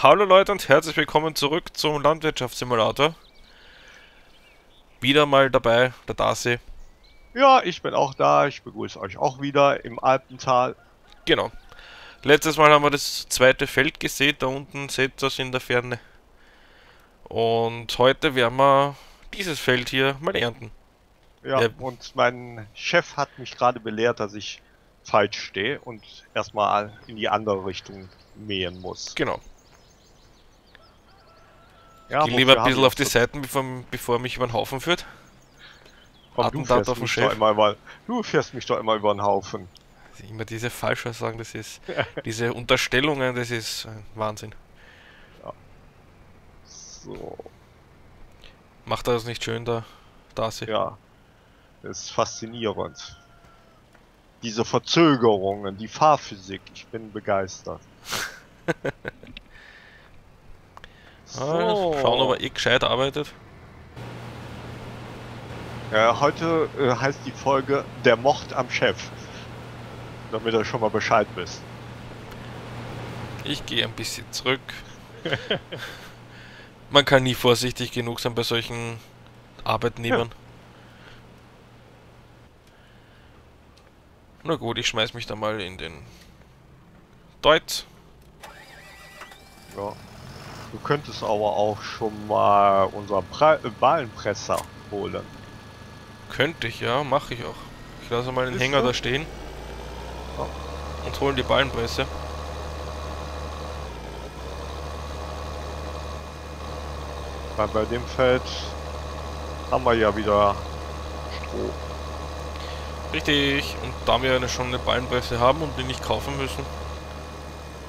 Hallo Leute und herzlich willkommen zurück zum Landwirtschaftssimulator. Wieder mal dabei, der Darcy. Ja, ich bin auch da. Ich begrüße euch auch wieder im Alpental. Genau. Letztes Mal haben wir das zweite Feld gesehen, da unten seht ihr das in der Ferne. Und heute werden wir dieses Feld hier mal ernten. Ja, Ja. und mein Chef hat mich gerade belehrt, dass ich falsch stehe und erstmal in die andere Richtung mähen muss. Genau. Ja, Geh lieber ein bisschen auf die Seiten, bevor, bevor er mich über den Haufen führt. Komm, du, Attentat fährst auf den mich Chef. doch immer über, du fährst mich doch immer über den Haufen. Immer diese Falschaussagen, das ist, diese Unterstellungen, das ist ein Wahnsinn. So, Macht er das nicht schön, der Darcy? ja. Das ist faszinierend. Diese Verzögerungen, die Fahrphysik, ich bin begeistert. Ah, schauen, ob er eh gescheit arbeitet. Ja, heute äh, heißt die Folge Der Mord am Chef. Damit ihr schon mal Bescheid wisst. Ich gehe ein bisschen zurück. Man kann nie vorsichtig genug sein bei solchen Arbeitnehmern. Na gut, ich schmeiß mich da mal in den Deutz. Ja. Du könntest aber auch schon mal unseren Pre äh, Ballenpresser holen. Könnte ich, ja, mache ich auch. Ich lasse mal den Ist Hänger so? da stehen. Ja. Und holen die Ballenpresse. Weil bei dem Feld haben wir ja wieder Stroh. Richtig. Und da wir eine, schon eine Ballenpresse haben und die nicht kaufen müssen.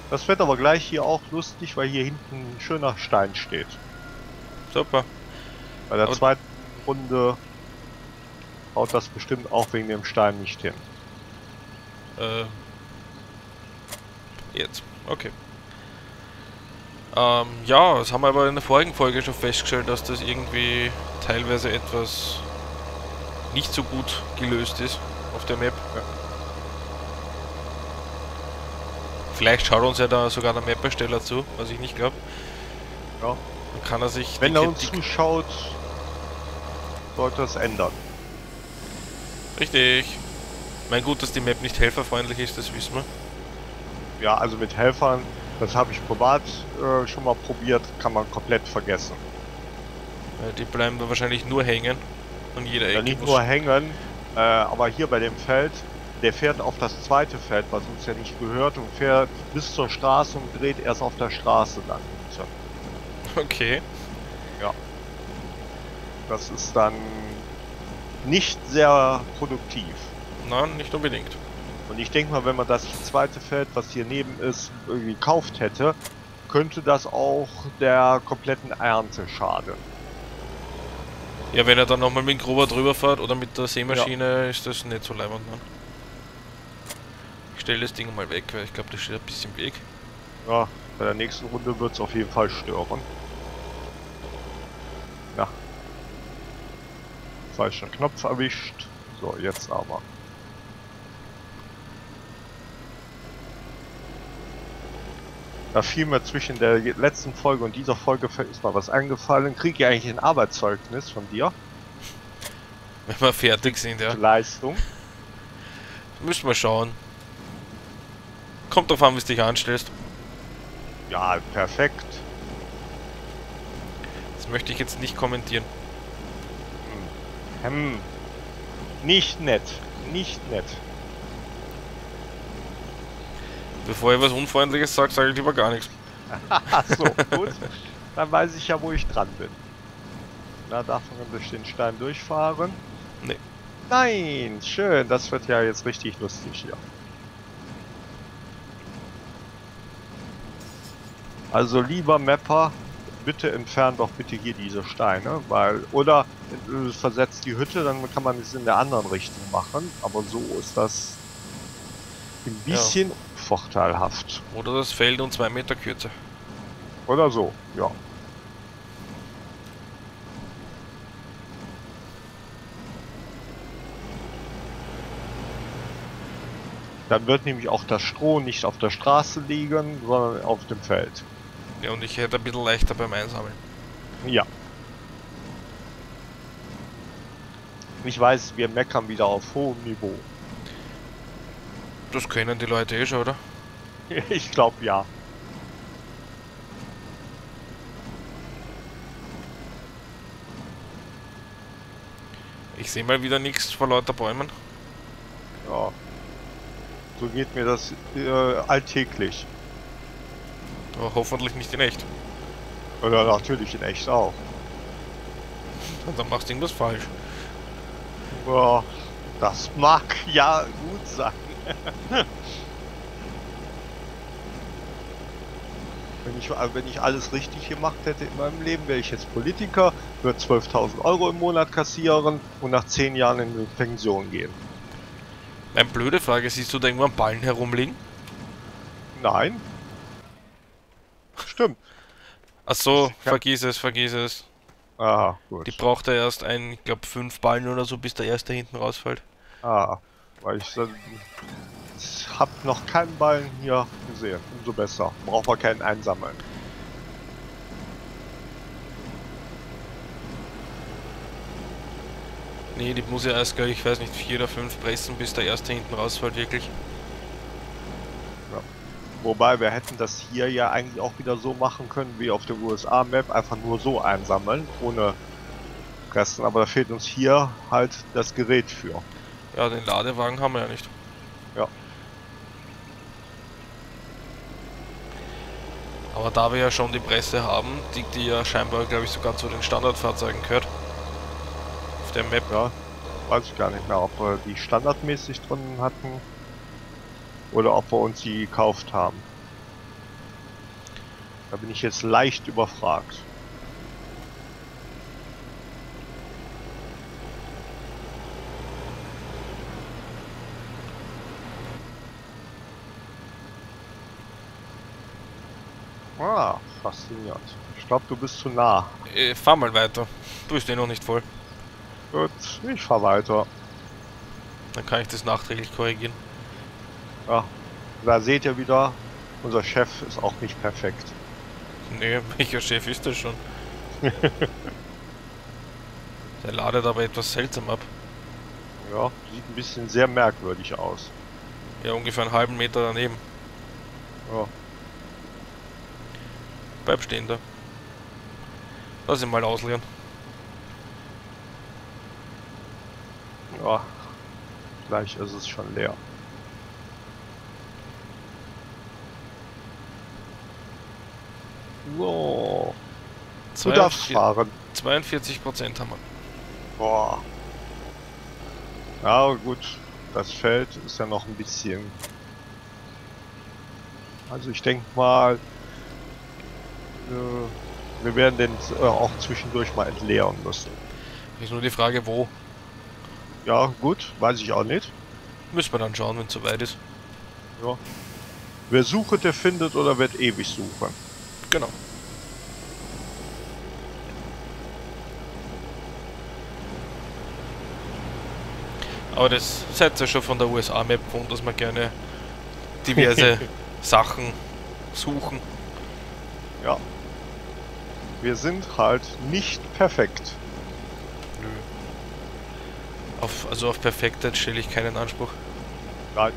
Das wird aber gleich hier auch lustig, weil hier hinten ein schöner Stein steht. Super. Bei der Aber- zweiten Runde haut das bestimmt auch wegen dem Stein nicht hin. Äh, jetzt. Okay. Ähm, ja, das haben wir aber in der vorigen Folge schon festgestellt, dass das irgendwie teilweise etwas nicht so gut gelöst ist auf der Map. Ja. Vielleicht schaut uns ja da sogar der Map-Ersteller zu, was ich nicht glaube. Ja. Dann kann er sich Wenn er uns zuschaut, sollte es ändern. Richtig. Mein gut, dass die Map nicht helferfreundlich ist, das wissen wir. Ja, also mit Helfern, das habe ich privat äh, schon mal probiert, kann man komplett vergessen. Weil Die bleiben da wahrscheinlich nur hängen. An jeder Ecke. Ja, nicht wo's- nur hängen, äh, aber hier bei dem Feld, der fährt auf das zweite Feld, was uns ja nicht gehört, und fährt bis zur Straße und dreht erst auf der Straße dann. Okay. Das ist dann nicht sehr produktiv. Nein, nicht unbedingt. Und ich denke mal, wenn man das zweite Feld, was hier neben ist, gekauft hätte, könnte das auch der kompletten Ernte schaden. Ja, wenn er dann nochmal mit dem Gruber drüber fährt oder mit der Sämaschine, ist das nicht so leibend. Ne? Ich stelle das Ding mal weg, weil ich glaube, das steht ein bisschen im Weg. Ja, bei der nächsten Runde wird es auf jeden Fall stören. Ja. Falschen Knopf erwischt. So, jetzt aber. Da fiel mir zwischen der letzten Folge und dieser Folge ist mal was eingefallen. Krieg ich eigentlich ein Arbeitszeugnis von dir? Wenn wir fertig sind, ja. Leistung. Müssen wir schauen. Kommt drauf an, wie du dich anstellst. Ja, perfekt. Das möchte ich jetzt nicht kommentieren. Hm. Nicht nett. Nicht nett. Bevor ich was Unfreundliches sage, sage ich lieber gar nichts. So, gut. Dann weiß ich ja, wo ich dran bin. Na, darf man durch den Stein durchfahren? Nee. Nein, schön. Das wird ja jetzt richtig lustig hier. Also lieber Mapper, bitte entfernt doch bitte hier diese Steine, weil oder versetzt die Hütte, dann kann man es in der anderen Richtung machen, aber so ist das ein Ja. bisschen vorteilhaft. Oder das Feld und zwei Meter kürzer. Oder so, ja. Dann wird nämlich auch das Stroh nicht auf der Straße liegen, sondern auf dem Feld. Ja, und ich hätte ein bisschen leichter beim Einsammeln. Ja. Ich weiß, wir meckern wieder auf hohem Niveau. Das können die Leute eh schon, oder? Ich glaube ja. Ich sehe mal wieder nichts vor lauter Bäumen. Ja. So geht mir das äh, alltäglich. Aber hoffentlich nicht in echt. Oder natürlich in echt auch. Dann machst du irgendwas falsch. Ja, das mag ja gut sein. wenn, ich, äh, wenn ich alles richtig gemacht hätte in meinem Leben, wäre ich jetzt Politiker, würde 12.000 Euro im Monat kassieren und nach 10 Jahren in die Pension gehen. Eine blöde Frage, siehst du da irgendwo einen Ballen herumliegen? Nein. Stimmt. Ach so, vergiss es, vergiss es. Ah, gut. Die braucht er erst ein, ich glaube, fünf Ballen oder so, bis der erste hinten rausfällt. Ah, weil ich so, ich hab noch keinen Ballen hier gesehen. Umso besser. Braucht man keinen einsammeln. Nee, die muss ja erst, glaube ich, weiß nicht, vier oder fünf pressen, bis der erste hinten rausfällt, wirklich. Wobei wir hätten das hier ja eigentlich auch wieder so machen können wie auf der USA-Map, einfach nur so einsammeln, ohne pressen. Aber da fehlt uns hier halt das Gerät für. Ja, den Ladewagen haben wir ja nicht. Ja. Aber da wir ja schon die Presse haben, die, die ja scheinbar, glaube ich, sogar zu den Standardfahrzeugen gehört. Auf der Map. Ja, weiß ich gar nicht mehr, ob wir die standardmäßig drin hatten oder ob wir uns die gekauft haben. Da bin ich jetzt leicht überfragt. Ah, faszinierend. Ich glaube, du bist zu nah. Äh, fahr mal weiter. Du bist eh noch nicht voll. Gut, ich fahr weiter. Dann kann ich das nachträglich korrigieren. Ja, da seht ihr wieder, unser Chef ist auch nicht perfekt. Nee, welcher Chef ist das schon? Der ladet aber etwas seltsam ab. Ja, sieht ein bisschen sehr merkwürdig aus. Ja, ungefähr einen halben Meter daneben. Ja, Bleib stehen da. Lass ihn mal ausleeren. ja. Gleich ist es schon leer. So, du darfst 42 fahren. 42 Prozent haben wir. Boah. Ja, gut. Das Feld ist ja noch ein bisschen. Also ich denke mal, äh, wir werden den äh, auch zwischendurch mal entleeren müssen. Ist nur die Frage, wo. Ja, gut, weiß ich auch nicht. Müssen wir dann schauen, wenn es soweit ist. Ja. Wer sucht, der findet oder wird ewig suchen. Genau. Aber das seid ihr schon von der USA-Map gewohnt, dass wir gerne diverse Sachen suchen. Ja. Wir sind halt nicht perfekt. Nö. Auf, also auf Perfektheit stelle ich keinen Anspruch. Nein.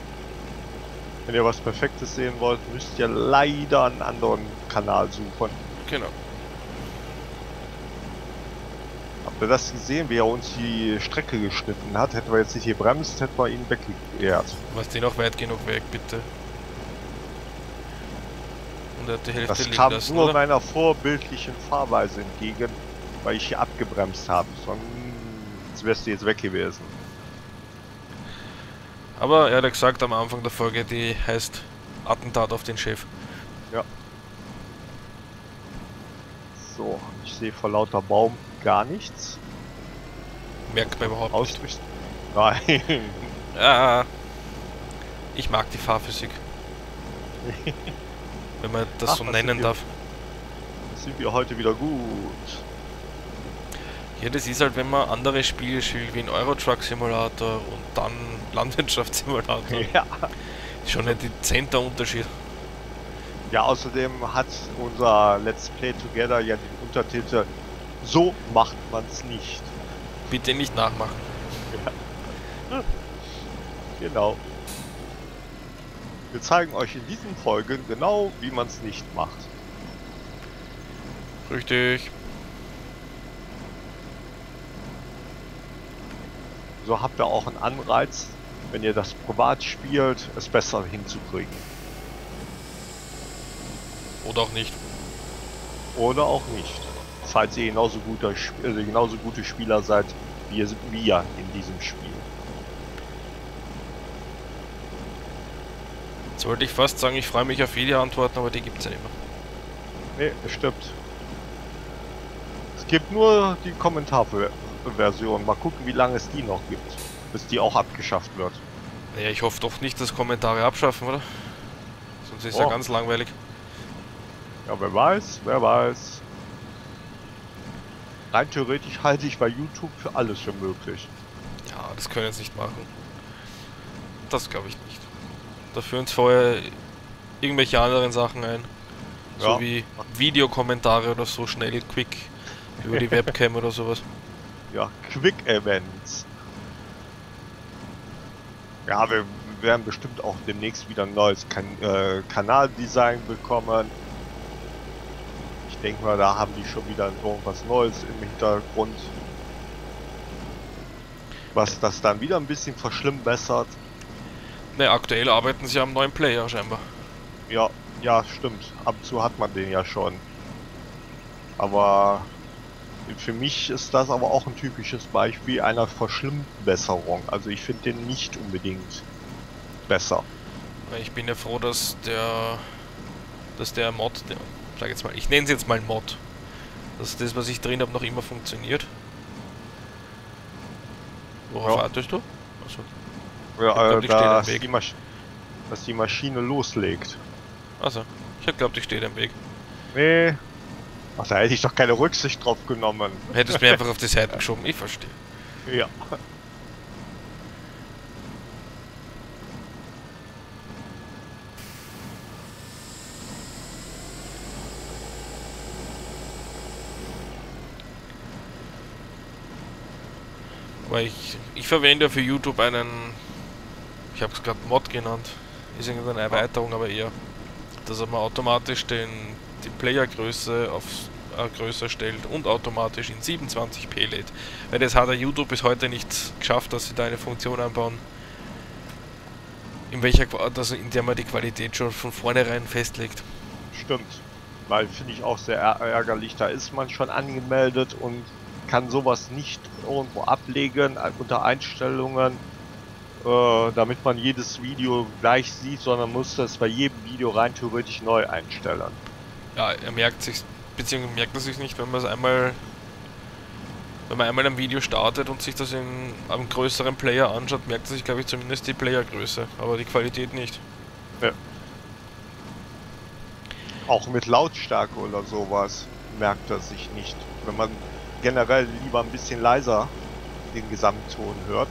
Wenn ihr was Perfektes sehen wollt, müsst ihr leider einen anderen Kanal suchen. Genau. Habt ihr das gesehen, wie er uns die Strecke geschnitten hat? Hätten wir jetzt nicht gebremst, hätten wir ihn weggekehrt. Was die noch weit genug weg, bitte. Und er hat die Hälfte Das liegen kam lassen, nur oder? meiner vorbildlichen Fahrweise entgegen, weil ich hier abgebremst habe. Sonst wärst du jetzt weg gewesen. Aber er hat gesagt am Anfang der Folge, die heißt Attentat auf den Chef. So, ich sehe vor lauter Baum gar nichts. Merkt man überhaupt nicht. Ausrichten. Nein. Ja, ich mag die Fahrphysik. Wenn man das Ach, so nennen darf. sind wir heute wieder gut. Ja, das ist halt, wenn man andere Spiele spielt, wie ein Eurotruck Simulator und dann Landwirtschaftssimulator. Ja. Schon ein dezenter Unterschied. Ja, außerdem hat unser Let's Play Together ja den Untertitel So macht man's nicht. Bitte nicht nachmachen. Genau. Wir zeigen euch in diesen Folgen genau, wie man es nicht macht. Richtig. So habt ihr auch einen Anreiz, wenn ihr das privat spielt, es besser hinzukriegen. Oder auch nicht. Oder auch nicht. Falls ihr genauso, guter, äh, genauso gute Spieler seid, wie wir in diesem Spiel. Jetzt wollte ich fast sagen, ich freue mich auf viele Antworten, aber die gibt's ja nicht mehr. Nee, das stimmt. Es gibt nur die Kommentarversion. Mal gucken, wie lange es die noch gibt, bis die auch abgeschafft wird. Naja, ich hoffe doch nicht, dass Kommentare abschaffen, oder? Sonst ist ja Oh. ganz langweilig. Ja, wer weiß, wer weiß. Rein theoretisch halte ich bei YouTube für alles für möglich. Ja, das können wir jetzt nicht machen. Das glaube ich nicht. Da führen uns vorher irgendwelche anderen Sachen ein. So Ja. wie Videokommentare oder so schnell, quick über die Webcam oder sowas. Ja, Quick Events. Ja, wir werden bestimmt auch demnächst wieder ein neues kan äh, Kanaldesign bekommen. Denke mal, da haben die schon wieder irgendwas Neues im Hintergrund. Was das dann wieder ein bisschen verschlimmbessert. Ne, aktuell arbeiten sie am neuen Player scheinbar. Ja, ja, stimmt. Ab und zu hat man den ja schon. Aber für mich ist das aber auch ein typisches Beispiel einer Verschlimmbesserung. Also ich finde den nicht unbedingt besser. Ich bin ja froh, dass der dass der Mod, der, sag jetzt mal, ich nenne es jetzt mal Mod, dass das, was ich drin habe, noch immer funktioniert. Worauf Ja. wartest du? Achso. Ja, glaub, äh, dass, Weg. die dass die Maschine loslegt. Also, ich hab glaubt, ich stehe im Weg. Nee. Ach, da hätte ich doch keine Rücksicht drauf genommen. Hättest mir einfach auf die Seite geschoben, ich verstehe. Ja. Weil ich, ich verwende für YouTube einen, ich habe es gerade Mod genannt, ist irgendeine Erweiterung, aber eher, dass er mal automatisch den, die Playergröße auf äh, größer stellt und automatisch in 27p lädt. Weil das hat der YouTube bis heute nicht geschafft, dass sie da eine Funktion einbauen, in welcher, also in der man die Qualität schon von vornherein festlegt. Stimmt. Weil finde ich auch sehr är- ärgerlich. Da ist man schon angemeldet und kann sowas nicht irgendwo ablegen äh, unter Einstellungen, äh, damit man jedes Video gleich sieht, sondern muss das bei jedem Video rein theoretisch neu einstellen. Ja, er merkt sich, beziehungsweise merkt er sich nicht, wenn man es einmal, wenn man einmal ein Video startet und sich das in einem größeren Player anschaut, merkt er sich, glaube ich, zumindest die Playergröße, aber die Qualität nicht. Auch mit Lautstärke oder sowas merkt er sich nicht. Wenn man generell lieber ein bisschen leiser den Gesamtton hört.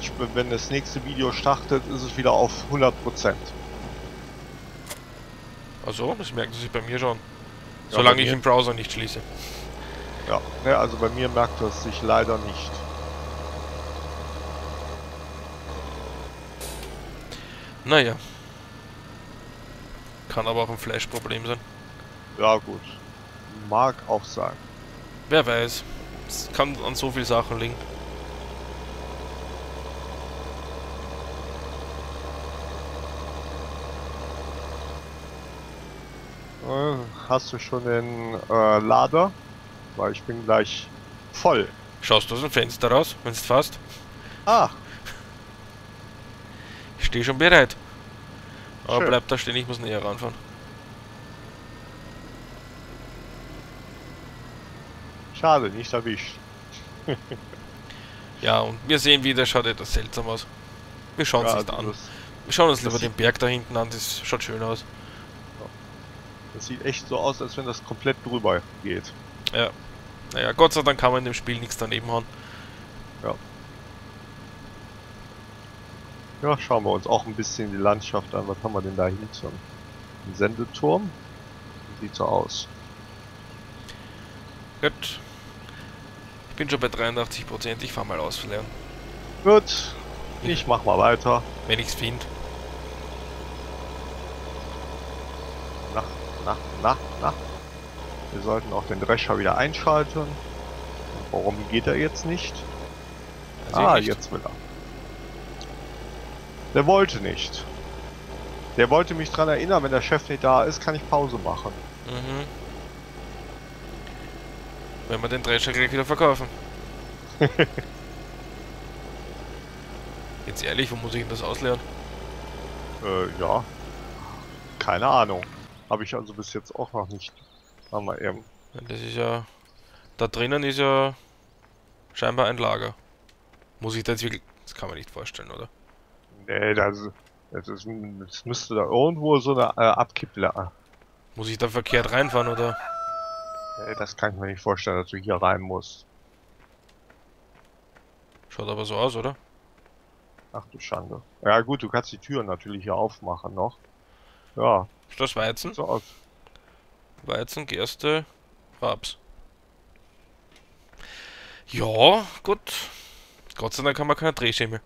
Ich, wenn das nächste Video startet, ist es wieder auf 100%. Also, das merkt er sich bei mir schon. Ja, Solange bei ich mir- den Browser nicht schließe. Ja, ne, also bei mir merkt er es sich leider nicht. Naja. Kann aber auch ein Flash-Problem sein. Ja gut, mag auch sein. Wer weiß. Es kann an so viel Sachen liegen. Äh, hast du schon den äh, Lader? Weil ich bin gleich voll. Schaust du aus dem Fenster raus, wenn es fast? Ah, Ich stehe schon bereit. Aber Schön. bleib da stehen, ich muss näher ranfahren. Schade, nicht erwischt. Ja, und wir sehen wieder, schaut etwas seltsam aus. Wir schauen Ja, uns das also an. das, Wir schauen uns lieber den Berg da hinten an, das schaut schön aus. das sieht echt so aus, als wenn das komplett drüber geht. Naja, Gott sei Dank kann man in dem Spiel nichts daneben hauen. Ja, schauen wir uns auch ein bisschen die Landschaft an. Was haben wir denn da hinten? Ein Sendeturm. Sieht so aus. Gut. Ich bin schon bei 83 Prozent. Ich fahr mal aus, Leon. Gut. Ich mach mal weiter. Wenn ich's finde. Na, na, na, na. Wir sollten auch den Drescher wieder einschalten. Warum geht er jetzt nicht? Also ah, nicht. jetzt will er. Der wollte nicht. Der wollte mich dran erinnern, wenn der Chef nicht da ist, kann ich Pause machen. Mhm. Wenn wir den Drescher gleich wieder verkaufen. Jetzt ehrlich, wo muss ich denn das ausleeren? Äh, ja. Keine Ahnung. Habe ich also bis jetzt auch noch nicht. Machen wir eben. Das ist ja... Da drinnen ist ja scheinbar ein Lager. Muss ich da jetzt wirklich... Das kann man nicht vorstellen, oder? Nee, das, das, ist, das müsste da irgendwo so eine äh, Abkipple. Muss ich da verkehrt reinfahren, oder? Nee, das kann ich mir nicht vorstellen, dass du hier rein musst. Schaut aber so aus, oder? Ach du Schande. Ja gut, du kannst die Türen natürlich hier aufmachen noch. Ja, Ist das Weizen? so aus. Weizen, Gerste, Raps. Ja, gut. Gott sei Dank haben wir keine Drehschemel.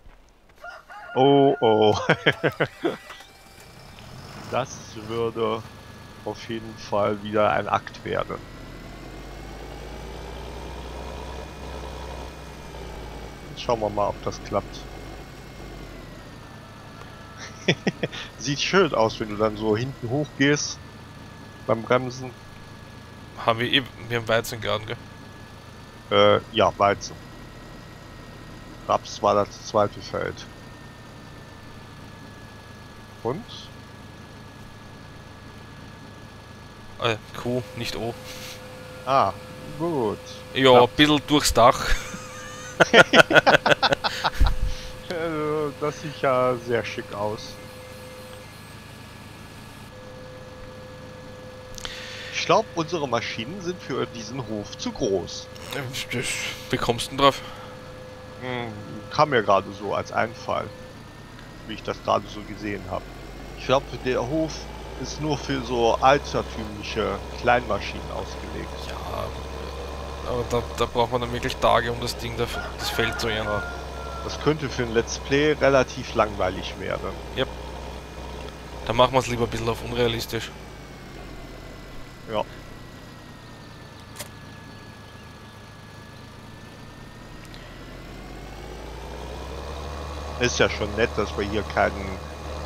Oh, oh. das würde auf jeden Fall wieder ein Akt werden. Schauen wir mal, ob das klappt. Sieht schön aus, wenn du dann so hinten hoch gehst beim Bremsen. Haben wir eben, wir haben Weizengarten, gell? Äh, ja, Weizen. Raps war das zweite Feld. Und? Äh, Q, nicht O. Ah, gut. Ja, Ja. ein bisschen durchs Dach. Also, das sieht ja sehr schick aus. Ich glaube, unsere Maschinen sind für diesen Hof zu groß. Wie kommst du denn drauf? Hm, kam mir gerade so als Einfall, wie ich das gerade so gesehen habe. Ich glaube, der Hof ist nur für so altertümliche Kleinmaschinen ausgelegt. Ja, aber da, da braucht man dann wirklich Tage, um das Ding, da, das Feld zu ernten. Das könnte für ein Let's Play relativ langweilig werden. Da machen wir es lieber ein bisschen auf unrealistisch. Ja. Ist ja schon nett, dass wir hier keinen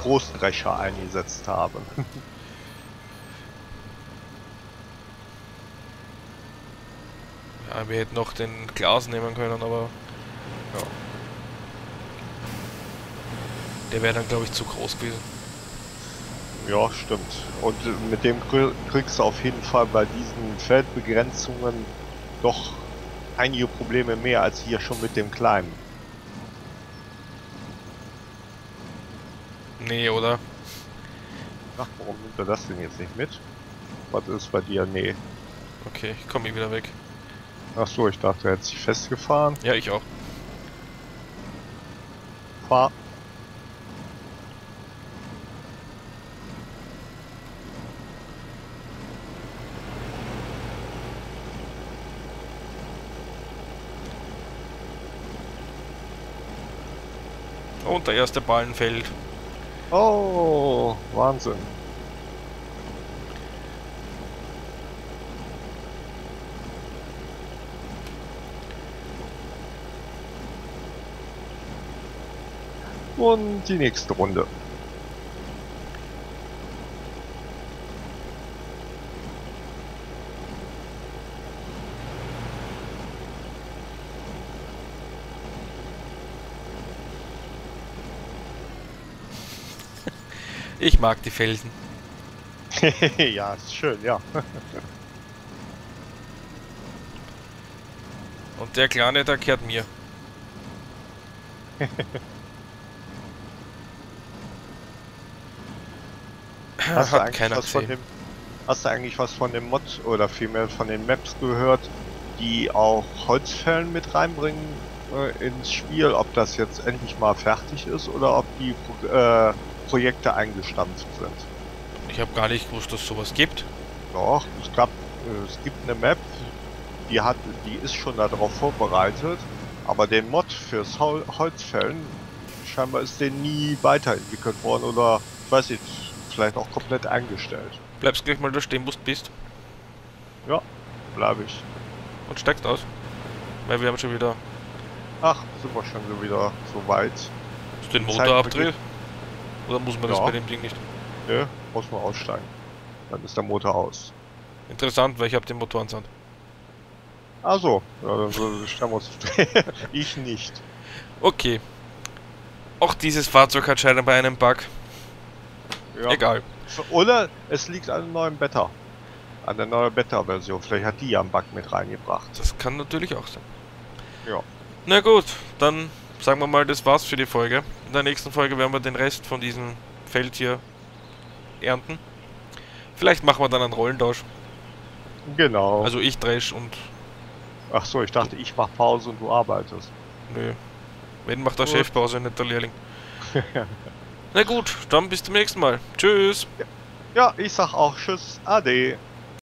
Großdrescher eingesetzt haben. wir hätten noch den Glas nehmen können, aber Ja. der wäre dann, glaube ich, zu groß gewesen. Ja, stimmt. Und äh, mit dem kriegst du auf jeden Fall bei diesen Feldbegrenzungen doch einige Probleme mehr als hier schon mit dem kleinen. Nee, oder? Ach, warum nimmt er das denn jetzt nicht mit? Was ist bei dir? Nee. Okay, ich komme wieder weg. Ach so, ich dachte, er hätte sich festgefahren. Ja, ich auch. Fahr. Und der erste Ballen fällt. Oh, Wahnsinn. Und die nächste Runde. Ich mag die Felsen. ja, ist schön, ja. Und der Kleine, der kehrt mir. Hast du, dem, hast du eigentlich was von dem Mod oder vielmehr von den Maps gehört, die auch Holzfällen mit reinbringen äh, ins Spiel? Ob das jetzt endlich mal fertig ist oder ob die Pro äh, Projekte eingestampft sind? Ich habe gar nicht gewusst, dass es sowas gibt. Doch, es gab, äh, es gibt eine Map, die hat, die ist schon darauf vorbereitet, aber den Mod fürs Hol Holzfällen, scheinbar ist der nie weiterentwickelt worden oder, ich weiß nicht, vielleicht auch komplett eingestellt. Bleibst gleich mal da stehen, wo du bist Bleib ich. und steigst aus. Weil wir haben schon wieder Ach, sind wir schon so wieder so weit. den Zeit Motor abdreht. Oder muss man das Ja. bei dem Ding nicht? Ne, muss man aussteigen. Dann ist der Motor aus. Interessant, weil ich habe den Motorensand. Also, ja, dann so- stellen wir uns. ich nicht. Okay. Auch dieses Fahrzeug hat scheinbar bei einem Bug. Ja. Egal. Oder es liegt an dem neuen Beta. An der neuen Beta-Version. Vielleicht hat die ja einen Bug mit reingebracht. Das kann natürlich auch sein. Ja. Na gut, dann sagen wir mal, das war's für die Folge. In der nächsten Folge werden wir den Rest von diesem Feld hier ernten. Vielleicht machen wir dann einen Rollentausch. Genau. Also ich dresch und Ach so, ich dachte, ich mach Pause und du arbeitest. nö. Wenn macht der. Chef Pause, nicht der Lehrling. Na gut, dann bis zum nächsten Mal. Tschüss. Ja, ich sag auch Tschüss, Ade.